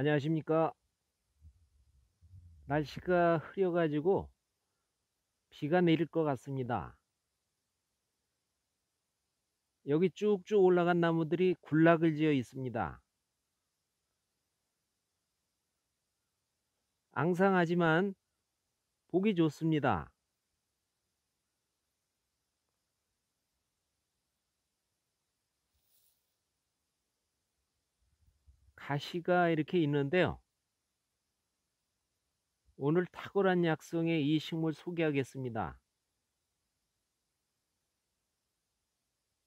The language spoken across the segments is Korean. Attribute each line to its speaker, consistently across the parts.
Speaker 1: 안녕하십니까? 날씨가 흐려 가지고 비가 내릴 것 같습니다. 여기 쭉쭉 올라간 나무들이 군락을 지어 있습니다. 앙상하지만 보기 좋습니다 가시가 이렇게 있는데요. 오늘 탁월한 약성의 이 식물 소개하겠습니다.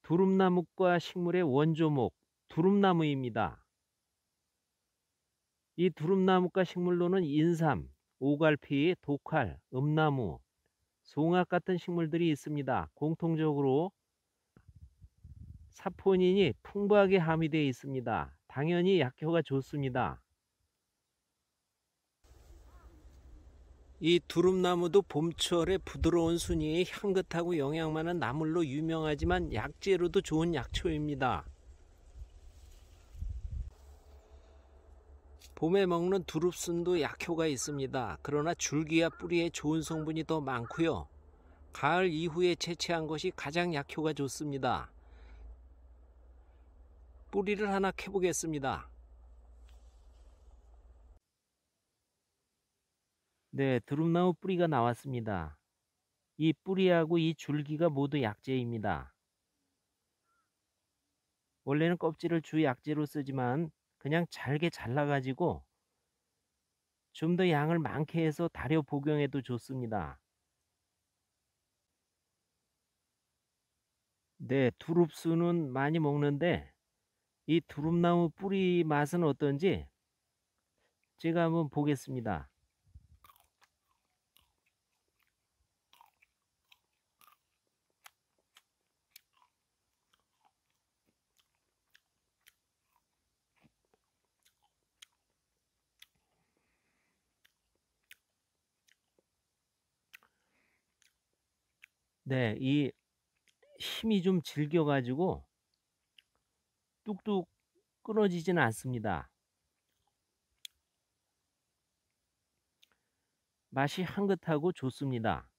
Speaker 1: 두릅나무과 식물의 원조목 두릅나무입니다. 이 두릅나무과 식물로는 인삼, 오갈피, 독활, 음나무, 송악 같은 식물들이 있습니다. 공통적으로 사포닌이 풍부하게 함유되어 있습니다. 당연히 약효가 좋습니다. 이 두릅나무도 봄철에 부드러운 순이 향긋하고 영양 많은 나물로 유명하지만 약재로도 좋은 약초입니다. 봄에 먹는 두릅순도 약효가 있습니다. 그러나 줄기와 뿌리에 좋은 성분이 더 많고요. 가을 이후에 채취한 것이 가장 약효가 좋습니다. 뿌리를 하나 캐보겠습니다. 네, 두릅나무 뿌리가 나왔습니다. 이 뿌리하고 이 줄기가 모두 약재입니다. 원래는 껍질을 주 약재로 쓰지만 그냥 잘게 잘라가지고 좀 더 양을 많게 해서 다려 복용해도 좋습니다. 네, 두릅수는 많이 먹는데 이 두릅나무 뿌리 맛은 어떤지 제가 한번 보겠습니다. 네, 이 힘이 좀 질겨가지고 뚝뚝 끊어지지는 않습니다. 맛이 향긋하고 좋습니다.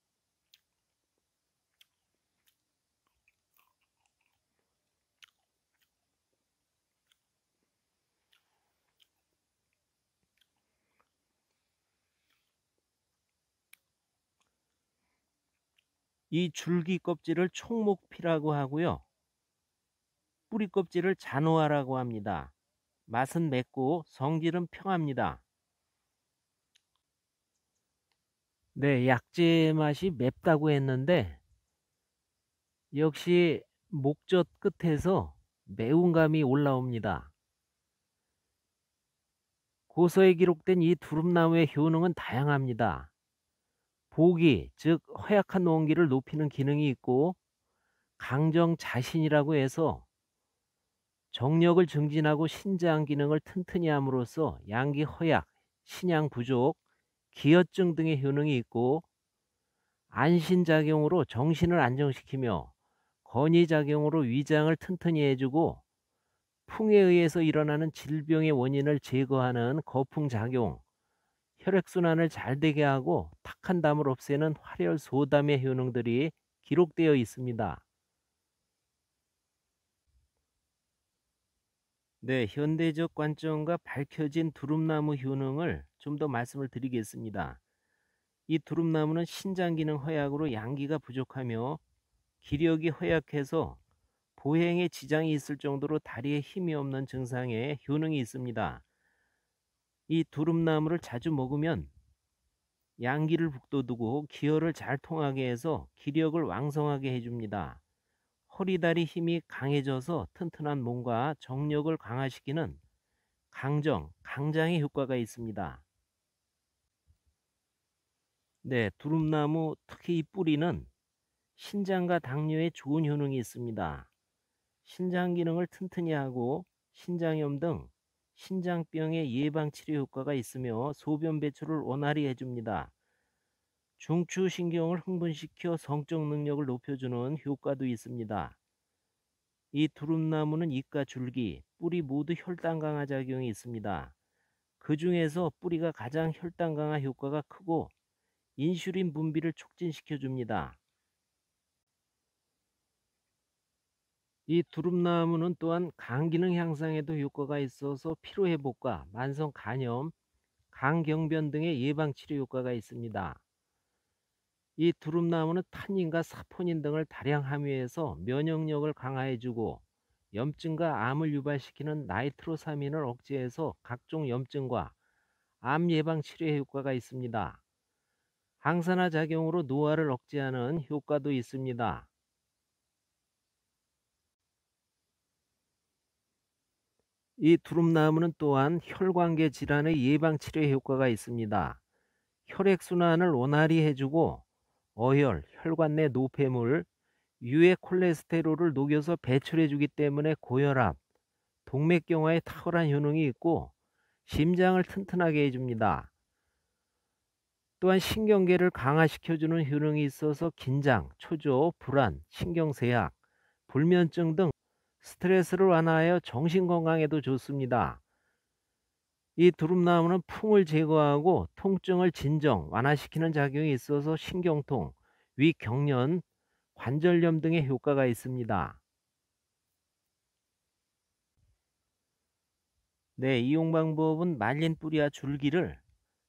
Speaker 1: 이 줄기 껍질을 총목피라고 하고요. 뿌리 껍질을 잔호화라고 합니다. 맛은 맵고 성질은 평합니다. 네, 약재 맛이 맵다고 했는데 역시 목젖 끝에서 매운 감이 올라옵니다. 고서에 기록된 이 두릅나무의 효능은 다양합니다. 보기, 즉 허약한 원기를 높이는 기능이 있고 강정 자신이라고 해서 정력을 증진하고 신장 기능을 튼튼히 함으로써 양기 허약, 신양 부족, 기혈증 등의 효능이 있고 안신작용으로 정신을 안정시키며 건의작용으로 위장을 튼튼히 해주고 풍에 의해서 일어나는 질병의 원인을 제거하는 거풍작용, 혈액순환을 잘 되게 하고 탁한 담을 없애는 활혈소담의 효능들이 기록되어 있습니다. 네, 현대적 관점과 밝혀진 두릅나무 효능을 좀 더 말씀을 드리겠습니다. 이 두릅나무는 신장 기능 허약으로 양기가 부족하며 기력이 허약해서 보행에 지장이 있을 정도로 다리에 힘이 없는 증상에 효능이 있습니다. 이 두릅나무를 자주 먹으면 양기를 북돋우고 기혈을 잘 통하게 해서 기력을 왕성하게 해줍니다. 허리다리 힘이 강해져서 튼튼한 몸과 정력을 강화시키는 강정, 강장의 효과가 있습니다. 네, 두릅나무 특히 이 뿌리는 신장과 당뇨에 좋은 효능이 있습니다. 신장 기능을 튼튼히 하고 신장염 등 신장병의 예방 치료 효과가 있으며 소변 배출을 원활히 해줍니다. 중추신경을 흥분시켜 성적 능력을 높여주는 효과도 있습니다. 이 두릅나무는 잎과 줄기, 뿌리 모두 혈당 강화 작용이 있습니다. 그 중에서 뿌리가 가장 혈당 강화 효과가 크고 인슐린 분비를 촉진시켜 줍니다. 이 두릅나무는 또한 간 기능 향상에도 효과가 있어서 피로 회복과 만성 간염, 간경변 등의 예방 치료 효과가 있습니다. 이 두릅나무는 탄닌과 사포닌 등을 다량 함유해서 면역력을 강화해주고 염증과 암을 유발시키는 나이트로사민을 억제해서 각종 염증과 암 예방 치료에 효과가 있습니다. 항산화 작용으로 노화를 억제하는 효과도 있습니다. 이 두릅나무는 또한 혈관계 질환의 예방 치료에 효과가 있습니다. 혈액순환을 원활히 해주고 어혈, 혈관 내 노폐물, 유해 콜레스테롤을 녹여서 배출해주기 때문에 고혈압, 동맥경화에 탁월한 효능이 있고 심장을 튼튼하게 해줍니다. 또한 신경계를 강화시켜주는 효능이 있어서 긴장, 초조, 불안, 신경쇠약, 불면증 등 스트레스를 완화하여 정신건강에도 좋습니다. 이 두릅나무는 풍을 제거하고 통증을 진정, 완화시키는 작용이 있어서 신경통, 위경련, 관절염 등의 효과가 있습니다. 네, 이용 방법은 말린 뿌리와 줄기를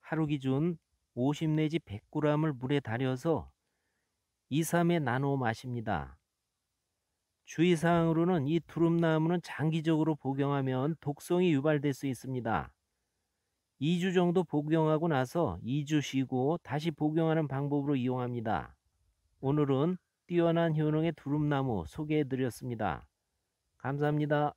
Speaker 1: 하루 기준 50 내지 100g을 물에 달여서 2, 3회 나누어 마십니다. 주의사항으로는 이 두릅나무는 장기적으로 복용하면 독성이 유발될 수 있습니다. 2주 정도 복용하고 나서 2주 쉬고 다시 복용하는 방법으로 이용합니다. 오늘은 뛰어난 효능의 두릅나무 소개해 드렸습니다. 감사합니다.